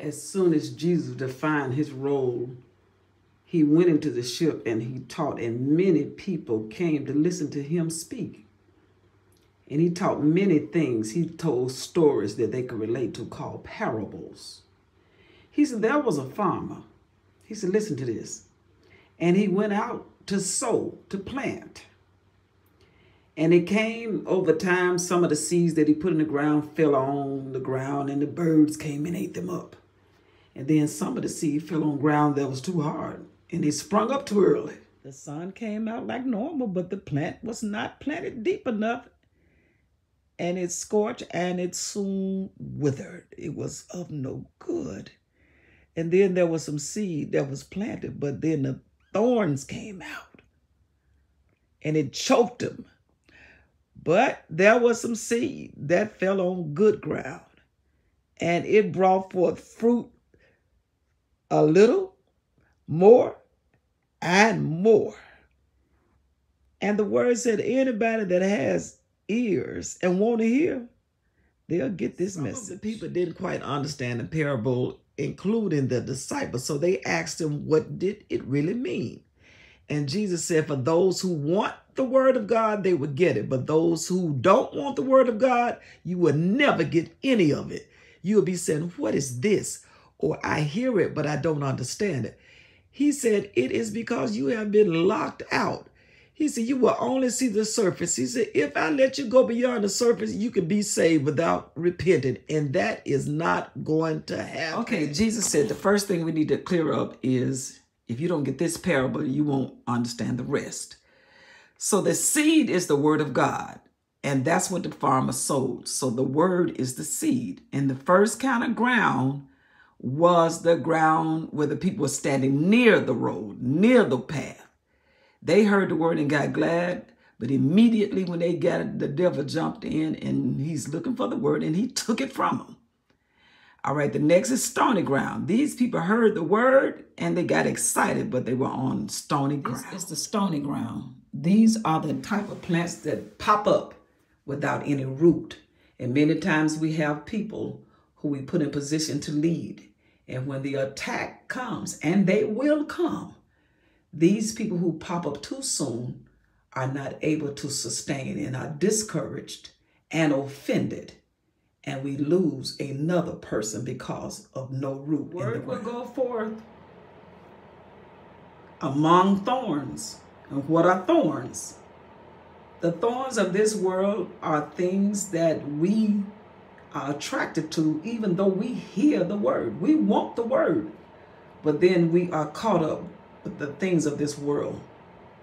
as soon as Jesus defined his role, he went into the ship and he taught, and many people came to listen to him speak. And he taught many things. He told stories that they could relate to called parables. He said, There was a farmer. He said, Listen to this. And he went out to sow, to plant. And it came over time, some of the seeds that he put in the ground fell on the ground, and the birds came and ate them up. And then some of the seed fell on ground that was too hard, and it sprung up too early. The sun came out like normal, but the plant was not planted deep enough, and it scorched and it soon withered. It was of no good. And then there was some seed that was planted, but then the thorns came out, and it choked them but there was some seed that fell on good ground, and it brought forth fruit a little, more, and more. And the word said, anybody that has ears and want to hear, they'll get this Some message. The people didn't quite understand the parable, including the disciples. So they asked him, what did it really mean? And Jesus said, for those who want the word of God, they would get it. But those who don't want the word of God, you will never get any of it. You'll be saying, what is this? Or I hear it, but I don't understand it. He said, it is because you have been locked out. He said, you will only see the surface. He said, if I let you go beyond the surface, you can be saved without repenting. And that is not going to happen. Okay, Jesus said the first thing we need to clear up is if you don't get this parable, you won't understand the rest. So the seed is the word of God. And that's what the farmer sowed. So the word is the seed. And the first kind of ground was the ground where the people were standing near the road, near the path. They heard the word and got glad. But immediately when they got it, the devil jumped in and he's looking for the word and he took it from them. All right, the next is stony ground. These people heard the word and they got excited, but they were on stony ground. It's, it's the stony ground. These are the type of plants that pop up without any root. And many times we have people who we put in position to lead. And when the attack comes, and they will come, these people who pop up too soon are not able to sustain and are discouraged and offended and we lose another person because of no root. Word will go forth among thorns. And what are thorns? The thorns of this world are things that we are attracted to, even though we hear the word. We want the word, but then we are caught up with the things of this world.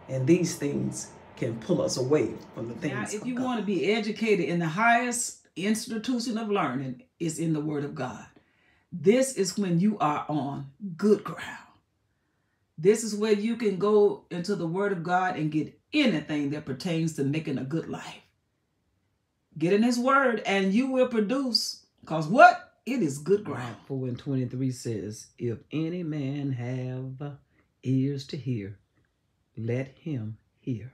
And these things can pull us away from the things. Now, if you God. want to be educated in the highest institution of learning is in the Word of God. This is when you are on good ground. This is where you can go into the Word of God and get anything that pertains to making a good life. Get in His Word and you will produce. Because what? It is good ground. 4 and 23 says, If any man have ears to hear, let him hear.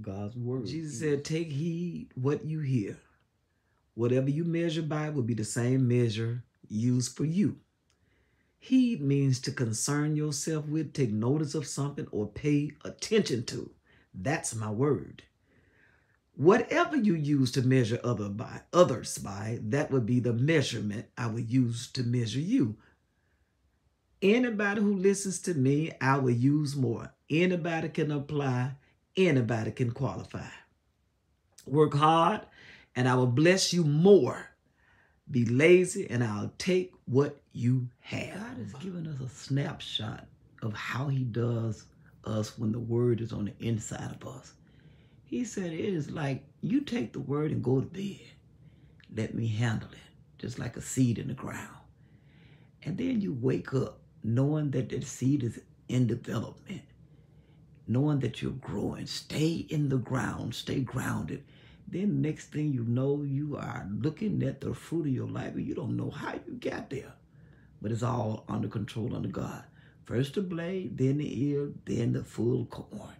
God's word. Jesus said, Take heed what you hear. Whatever you measure by will be the same measure used for you. Heed means to concern yourself with, take notice of something, or pay attention to. That's my word. Whatever you use to measure other by, others by, that would be the measurement I would use to measure you. Anybody who listens to me, I will use more. Anybody can apply anybody can qualify. Work hard and I will bless you more. Be lazy and I'll take what you have. God has given us a snapshot of how he does us when the word is on the inside of us. He said it is like you take the word and go to bed. Let me handle it, just like a seed in the ground. And then you wake up knowing that the seed is in development knowing that you're growing. Stay in the ground, stay grounded. Then next thing you know, you are looking at the fruit of your life and you don't know how you got there. But it's all under control under God. First the blade, then the ear, then the full corn.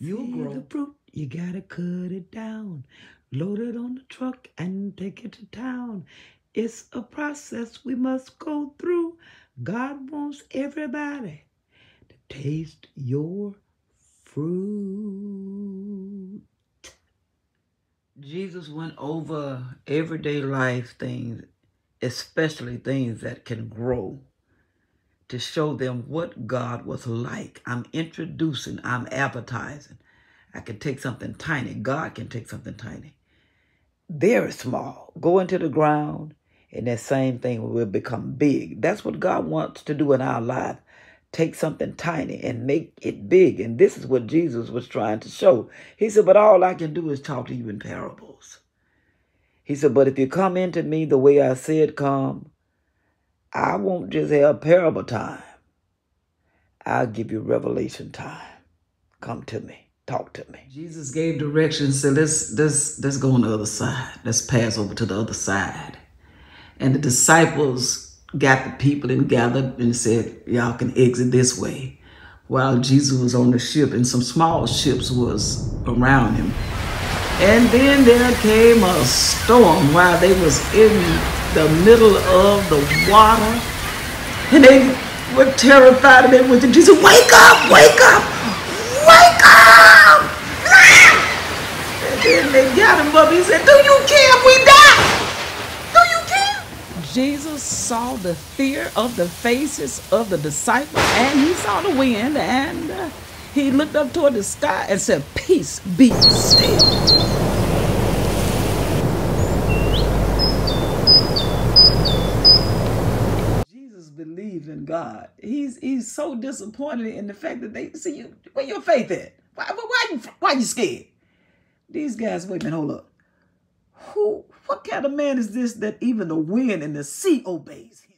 You You'll grow. the fruit, you gotta cut it down. Load it on the truck and take it to town. It's a process we must go through. God wants everybody to taste your fruit. Jesus went over everyday life things, especially things that can grow, to show them what God was like. I'm introducing, I'm advertising. I can take something tiny. God can take something tiny. Very small. Go into the ground, and that same thing will become big. That's what God wants to do in our life. Take something tiny and make it big. And this is what Jesus was trying to show. He said, But all I can do is talk to you in parables. He said, But if you come into me the way I said come, I won't just have parable time. I'll give you revelation time. Come to me. Talk to me. Jesus gave directions, said, let's, let's, let's go on the other side. Let's pass over to the other side. And the disciples got the people and gathered and said, y'all can exit this way. While Jesus was on the ship and some small ships was around him. And then there came a storm while they was in the middle of the water. And they were terrified and they went to Jesus, wake up, wake up, wake up. And they got him up. He said, do you care if we die? Jesus saw the fear of the faces of the disciples and he saw the wind and uh, he looked up toward the sky and said, Peace be still. Jesus believed in God. He's he's so disappointed in the fact that they see you. Where your faith at? Why why why, why you scared? These guys, wait a minute, hold up. Who, what kind of man is this that even the wind and the sea obeys him?